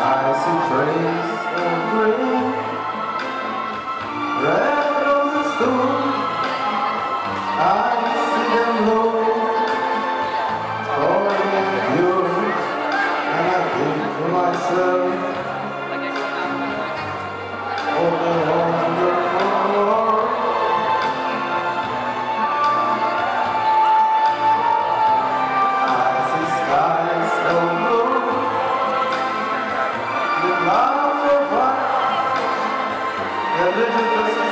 I see praise and grace.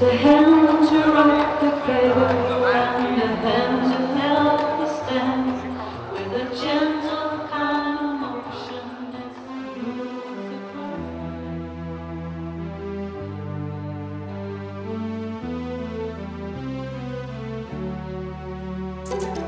There's a hand to rock the cradle and a hand to help the stand. With a gentle kind of motion as you move